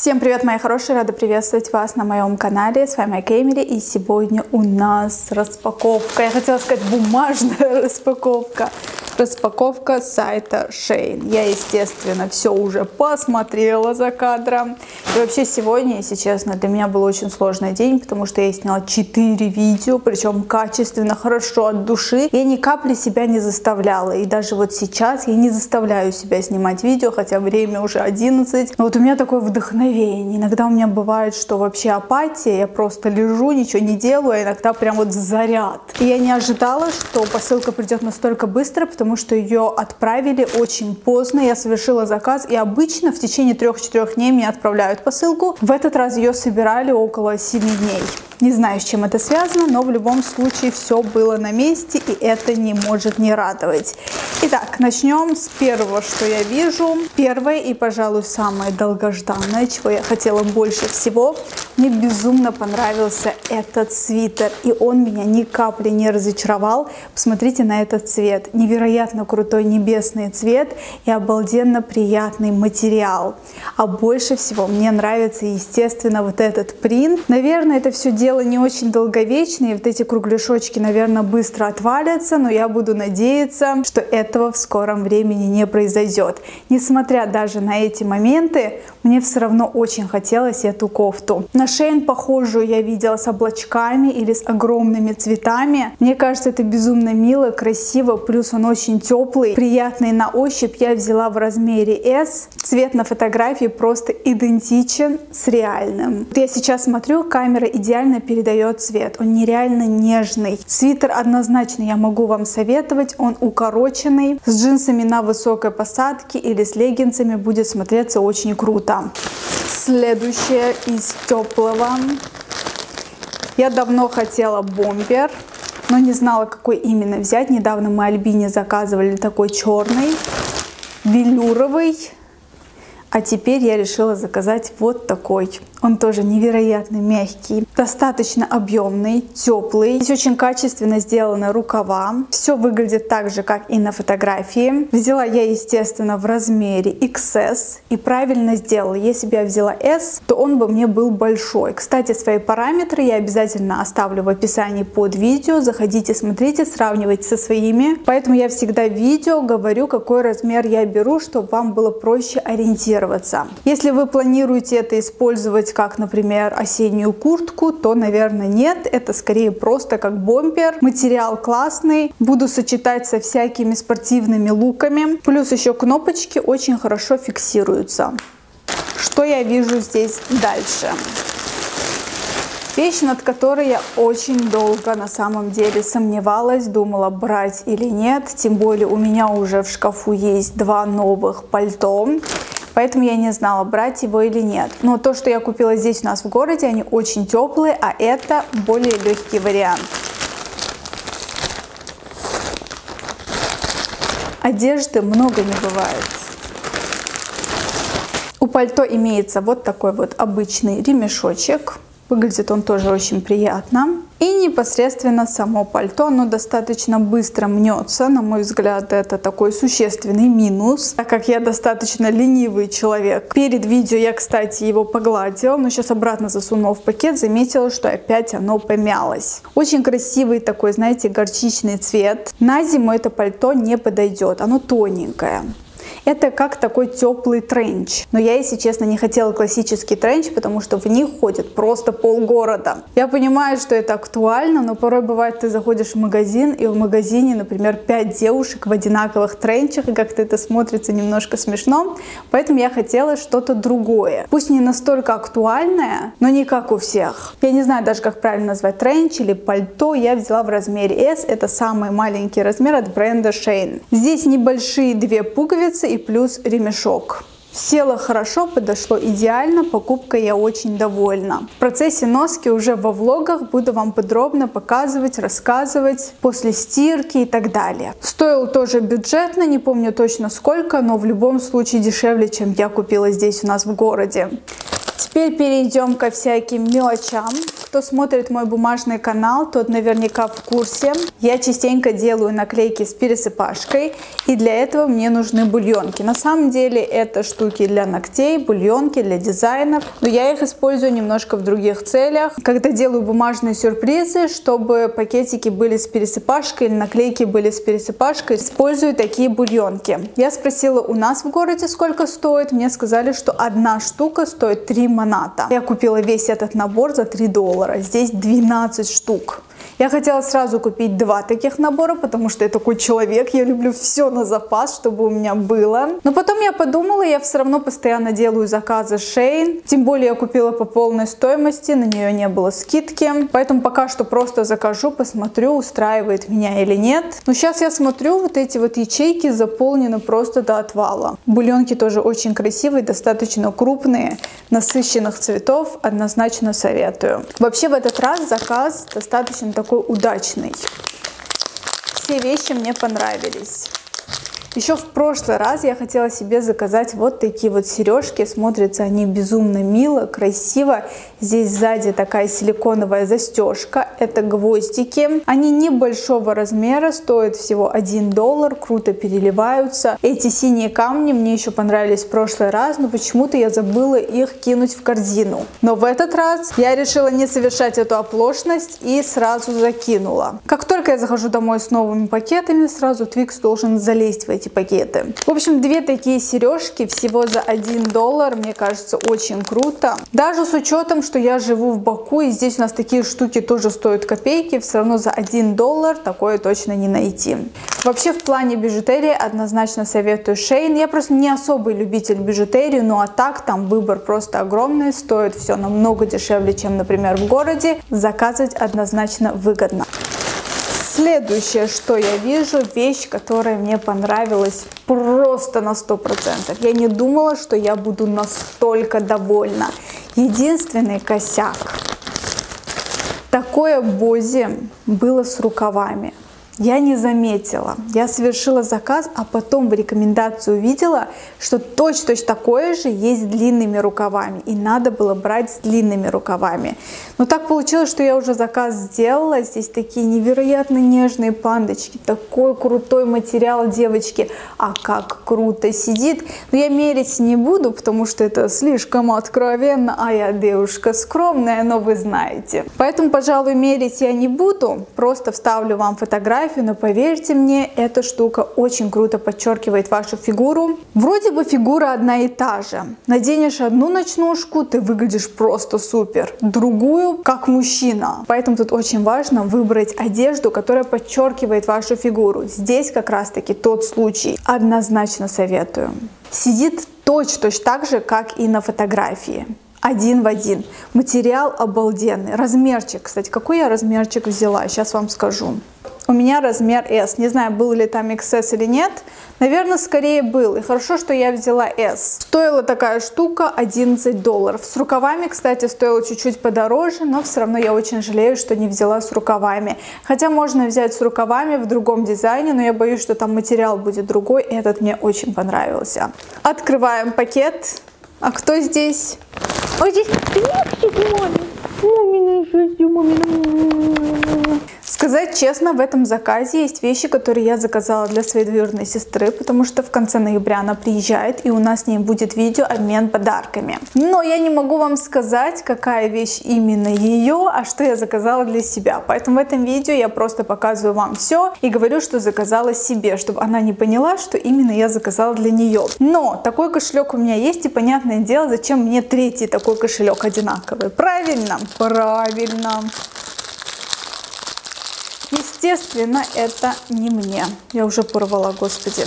Всем привет, мои хорошие! Рада приветствовать вас на моем канале. С вами Кеймери, и сегодня у нас распаковка. Я хотела сказать бумажная распаковка распаковка сайта Shane. Я, естественно, все уже посмотрела за кадром. И вообще сегодня, если честно, для меня был очень сложный день, потому что я сняла 4 видео, причем качественно, хорошо, от души. Я ни капли себя не заставляла. И даже вот сейчас я не заставляю себя снимать видео, хотя время уже 11. Но вот у меня такое вдохновение. Иногда у меня бывает, что вообще апатия, я просто лежу, ничего не делаю, а иногда прям вот заряд. И я не ожидала, что посылка придет настолько быстро, потому потому что ее отправили очень поздно. Я совершила заказ, и обычно в течение 3-4 дней мне отправляют посылку. В этот раз ее собирали около 7 дней. Не знаю, с чем это связано, но в любом случае все было на месте, и это не может не радовать. Итак, начнем с первого, что я вижу. Первое и, пожалуй, самое долгожданное, чего я хотела больше всего. Мне безумно понравился этот свитер, и он меня ни капли не разочаровал. Посмотрите на этот цвет. Невероятно крутой небесный цвет и обалденно приятный материал. А больше всего мне нравится, естественно, вот этот принт. Наверное, это все дело дело не очень долговечное, и вот эти кругляшочки, наверное, быстро отвалятся, но я буду надеяться, что этого в скором времени не произойдет. Несмотря даже на эти моменты, мне все равно очень хотелось эту кофту. На Шейн похожую я видела с облачками или с огромными цветами. Мне кажется, это безумно мило, красиво, плюс он очень теплый, приятный на ощупь. Я взяла в размере S. Цвет на фотографии просто идентичен с реальным. Вот я сейчас смотрю, камера идеально передает цвет. Он нереально нежный. Свитер однозначно я могу вам советовать. Он укороченный. С джинсами на высокой посадке или с леггинсами будет смотреться очень круто. Следующее из теплого. Я давно хотела бомбер, но не знала, какой именно взять. Недавно мы Альбине заказывали такой черный, велюровый. А теперь я решила заказать вот такой. Он тоже невероятно мягкий, достаточно объемный, теплый. Здесь очень качественно сделаны рукава. Все выглядит так же, как и на фотографии. Взяла я, естественно, в размере XS и правильно сделала. Если бы я взяла S, то он бы мне был большой. Кстати, свои параметры я обязательно оставлю в описании под видео. Заходите, смотрите, сравнивайте со своими. Поэтому я всегда в видео говорю, какой размер я беру, чтобы вам было проще ориентироваться. Если вы планируете это использовать использовать как, например, осеннюю куртку, то, наверное, нет. Это скорее просто как бомбер. Материал классный. Буду сочетать со всякими спортивными луками. Плюс еще кнопочки очень хорошо фиксируются. Что я вижу здесь дальше? Вещь, над которой я очень долго на самом деле сомневалась, думала брать или нет. Тем более у меня уже в шкафу есть два новых пальто. Поэтому я не знала, брать его или нет. Но то, что я купила здесь у нас в городе, они очень теплые, а это более легкий вариант. Одежды много не бывает. У пальто имеется вот такой вот обычный ремешочек. Выглядит он тоже очень приятно. И непосредственно само пальто, оно достаточно быстро мнется. На мой взгляд, это такой существенный минус, так как я достаточно ленивый человек. Перед видео я, кстати, его погладила, но сейчас обратно засунула в пакет, заметила, что опять оно помялось. Очень красивый такой, знаете, горчичный цвет. На зиму это пальто не подойдет, оно тоненькое. Это как такой теплый тренч. Но я, если честно, не хотела классический тренч, потому что в них ходит просто полгорода. Я понимаю, что это актуально, но порой бывает, ты заходишь в магазин, и в магазине, например, 5 девушек в одинаковых тренчах, и как-то это смотрится немножко смешно. Поэтому я хотела что-то другое. Пусть не настолько актуальное, но не как у всех. Я не знаю даже, как правильно назвать тренч или пальто. Я взяла в размере S. Это самый маленький размер от бренда Shane. Здесь небольшие две пуговицы и плюс ремешок. Село хорошо, подошло идеально, покупкой я очень довольна. В процессе носки уже во влогах буду вам подробно показывать, рассказывать после стирки и так далее. Стоил тоже бюджетно, не помню точно сколько, но в любом случае дешевле, чем я купила здесь у нас в городе. Теперь перейдем ко всяким мелочам. Кто смотрит мой бумажный канал, тот наверняка в курсе. Я частенько делаю наклейки с пересыпашкой, и для этого мне нужны бульонки. На самом деле это штуки для ногтей, бульонки для дизайнов, но я их использую немножко в других целях. Когда делаю бумажные сюрпризы, чтобы пакетики были с пересыпашкой или наклейки были с пересыпашкой, использую такие бульонки. Я спросила у нас в городе, сколько стоит. Мне сказали, что одна штука стоит 3 маната. Я купила весь этот набор за 3 доллара. Здесь 12 штук. Я хотела сразу купить два таких набора, потому что я такой человек, я люблю все на запас, чтобы у меня было. Но потом я подумала, я все равно постоянно делаю заказы Шейн, тем более я купила по полной стоимости, на нее не было скидки, поэтому пока что просто закажу, посмотрю, устраивает меня или нет. Но сейчас я смотрю, вот эти вот ячейки заполнены просто до отвала. Бульонки тоже очень красивые, достаточно крупные, насыщенных цветов, однозначно советую. Вообще в этот раз заказ достаточно такой такой удачный. Все вещи мне понравились. Еще в прошлый раз я хотела себе заказать вот такие вот сережки. Смотрятся они безумно мило, красиво. Здесь сзади такая силиконовая застежка. Это гвоздики. Они небольшого размера, стоят всего 1 доллар, круто переливаются. Эти синие камни мне еще понравились в прошлый раз, но почему-то я забыла их кинуть в корзину. Но в этот раз я решила не совершать эту оплошность и сразу закинула. Как только я захожу домой с новыми пакетами, сразу Twix должен залезть в эти эти пакеты. В общем, две такие сережки всего за 1 доллар, мне кажется, очень круто. Даже с учетом, что я живу в Баку, и здесь у нас такие штуки тоже стоят копейки, все равно за 1 доллар такое точно не найти. Вообще, в плане бижутерии однозначно советую Шейн. Я просто не особый любитель бижутерии, ну а так там выбор просто огромный, стоит все намного дешевле, чем, например, в городе. Заказывать однозначно выгодно. Следующее, что я вижу, вещь, которая мне понравилась просто на 100%. Я не думала, что я буду настолько довольна. Единственный косяк. Такое бози было с рукавами. Я не заметила. Я совершила заказ, а потом в рекомендацию увидела, что точно-точно такое же есть с длинными рукавами. И надо было брать с длинными рукавами. Но так получилось, что я уже заказ сделала. Здесь такие невероятно нежные пандочки. Такой крутой материал, девочки. А как круто сидит. Но я мерить не буду, потому что это слишком откровенно. А я девушка скромная, но вы знаете. Поэтому, пожалуй, мерить я не буду. Просто вставлю вам фотографию фотографию, но поверьте мне, эта штука очень круто подчеркивает вашу фигуру. Вроде бы фигура одна и та же. Наденешь одну ночнушку, ты выглядишь просто супер. Другую, как мужчина. Поэтому тут очень важно выбрать одежду, которая подчеркивает вашу фигуру. Здесь как раз таки тот случай. Однозначно советую. Сидит точно так же, как и на фотографии один в один. Материал обалденный. Размерчик, кстати, какой я размерчик взяла, сейчас вам скажу. У меня размер S. Не знаю, был ли там XS или нет. Наверное, скорее был. И хорошо, что я взяла S. Стоила такая штука 11 долларов. С рукавами, кстати, стоила чуть-чуть подороже, но все равно я очень жалею, что не взяла с рукавами. Хотя можно взять с рукавами в другом дизайне, но я боюсь, что там материал будет другой. И этот мне очень понравился. Открываем пакет. А кто здесь? Ой, здесь мой. Мамина счастье, мамина. Сказать честно, в этом заказе есть вещи, которые я заказала для своей двоюродной сестры, потому что в конце ноября она приезжает, и у нас с ней будет видео обмен подарками. Но я не могу вам сказать, какая вещь именно ее, а что я заказала для себя. Поэтому в этом видео я просто показываю вам все и говорю, что заказала себе, чтобы она не поняла, что именно я заказала для нее. Но такой кошелек у меня есть, и понятное дело, зачем мне третий такой кошелек одинаковый. Правильно? Правильно. Естественно, это не мне. Я уже порвала, господи.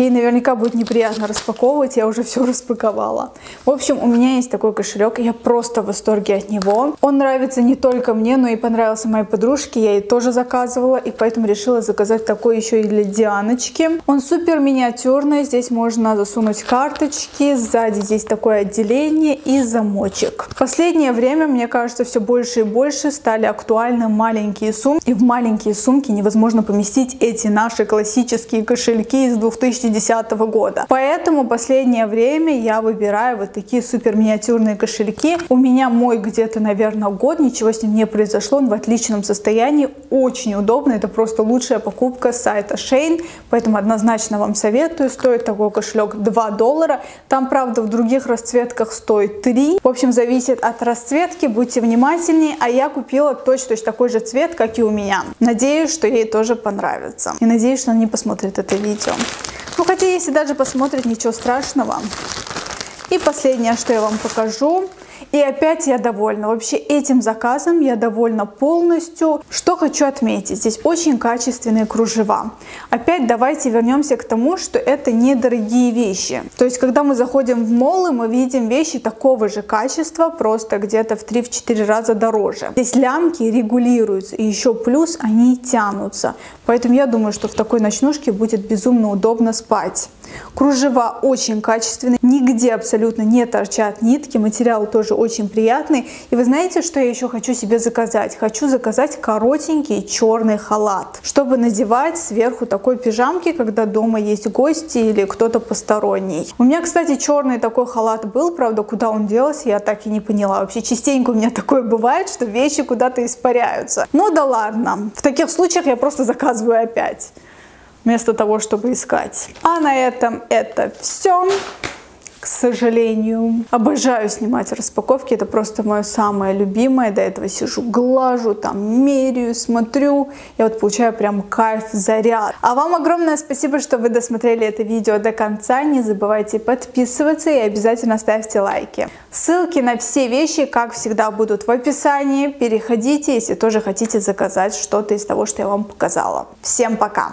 Ей наверняка будет неприятно распаковывать, я уже все распаковала. В общем, у меня есть такой кошелек, я просто в восторге от него. Он нравится не только мне, но и понравился моей подружке, я ей тоже заказывала, и поэтому решила заказать такой еще и для Дианочки. Он супер миниатюрный, здесь можно засунуть карточки, сзади здесь такое отделение и замочек. В последнее время, мне кажется, все больше и больше стали актуальны маленькие сумки, и в маленькие сумки невозможно поместить эти наши классические кошельки из 2000 2010 года. Поэтому последнее время я выбираю вот такие супер миниатюрные кошельки. У меня мой где-то, наверное, год, ничего с ним не произошло, он в отличном состоянии, очень удобно, это просто лучшая покупка с сайта Shane, поэтому однозначно вам советую, стоит такой кошелек 2 доллара, там, правда, в других расцветках стоит 3, в общем, зависит от расцветки, будьте внимательнее, а я купила точно-точно такой же цвет, как и у меня. Надеюсь, что ей тоже понравится, и надеюсь, что она не посмотрит это видео. Ну, хотя, если даже посмотрит, ничего страшного. И последнее, что я вам покажу, и опять я довольна. Вообще этим заказом я довольна полностью. Что хочу отметить, здесь очень качественные кружева. Опять давайте вернемся к тому, что это недорогие вещи. То есть, когда мы заходим в моллы, мы видим вещи такого же качества, просто где-то в 3-4 раза дороже. Здесь лямки регулируются, и еще плюс они тянутся. Поэтому я думаю, что в такой ночнушке будет безумно удобно спать. Кружева очень качественные, нигде абсолютно не торчат нитки, материал тоже очень приятный. И вы знаете, что я еще хочу себе заказать? Хочу заказать коротенький черный халат, чтобы надевать сверху такой пижамки, когда дома есть гости или кто-то посторонний. У меня, кстати, черный такой халат был, правда, куда он делся, я так и не поняла. Вообще частенько у меня такое бывает, что вещи куда-то испаряются. Ну да ладно, в таких случаях я просто заказываю опять вместо того, чтобы искать. А на этом это все. К сожалению. Обожаю снимать распаковки, это просто мое самое любимое. До этого сижу, глажу, там, меряю, смотрю. Я вот получаю прям кайф, заряд. А вам огромное спасибо, что вы досмотрели это видео до конца. Не забывайте подписываться и обязательно ставьте лайки. Ссылки на все вещи, как всегда, будут в описании. Переходите, если тоже хотите заказать что-то из того, что я вам показала. Всем пока!